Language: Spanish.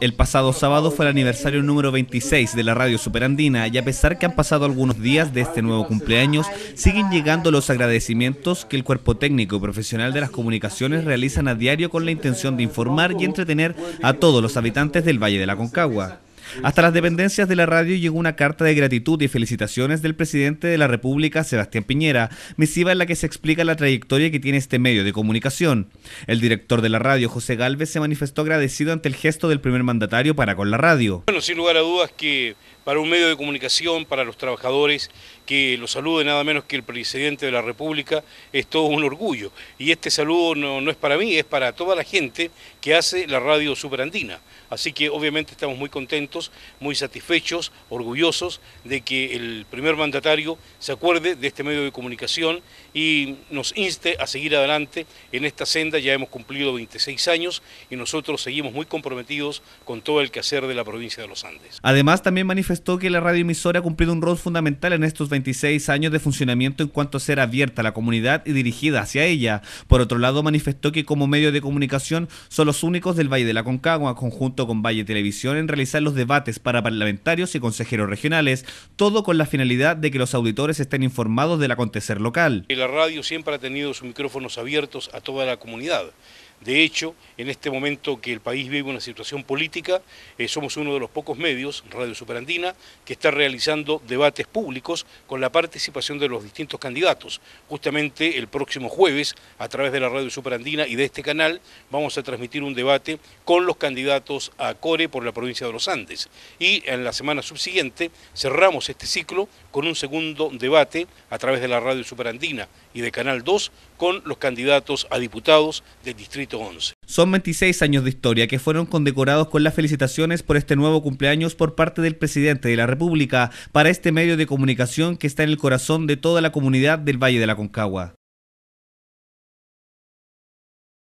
El pasado sábado fue el aniversario número 26 de la radio Superandina y a pesar que han pasado algunos días de este nuevo cumpleaños, siguen llegando los agradecimientos que el cuerpo técnico y profesional de las comunicaciones realizan a diario con la intención de informar y entretener a todos los habitantes del Valle de la Concagua. Hasta las dependencias de la radio llegó una carta de gratitud y felicitaciones del presidente de la República, Sebastián Piñera, misiva en la que se explica la trayectoria que tiene este medio de comunicación. El director de la radio, José Galvez, se manifestó agradecido ante el gesto del primer mandatario para con la radio. Bueno, sin lugar a dudas que para un medio de comunicación, para los trabajadores, que lo salude nada menos que el presidente de la República, es todo un orgullo. Y este saludo no, es para mí, es para toda la gente que hace la radio superandina. Así que obviamente estamos muy contentos, muy satisfechos, orgullosos de que el primer mandatario se acuerde de este medio de comunicación y nos inste a seguir adelante en esta senda. Ya hemos cumplido 26 años y nosotros seguimos muy comprometidos con todo el quehacer de la provincia de los Andes. Además, también manifestó que la radioemisora ha cumplido un rol fundamental en estos 26 años de funcionamiento en cuanto a ser abierta a la comunidad y dirigida hacia ella. Por otro lado, manifestó que como medio de comunicación son los únicos del Valle de la Concagua, conjunto con Valle Televisión en realizar los debates para parlamentarios y consejeros regionales, todo con la finalidad de que los auditores estén informados del acontecer local. La radio siempre ha tenido sus micrófonos abiertos a toda la comunidad. De hecho, en este momento que el país vive una situación política, eh, somos uno de los pocos medios, Radio Superandina, que está realizando debates públicos con la participación de los distintos candidatos. Justamente el próximo jueves, a través de la Radio Superandina y de este canal, vamos a transmitir un debate con los candidatos a Core por la provincia de los Andes. Y en la semana subsiguiente cerramos este ciclo con un segundo debate a través de la Radio Superandina y de Canal 2 con los candidatos a diputados del Distrito 11. Son 26 años de historia que fueron condecorados con las felicitaciones por este nuevo cumpleaños por parte del presidente de la República para este medio de comunicación que está en el corazón de toda la comunidad del Valle de la Concagua.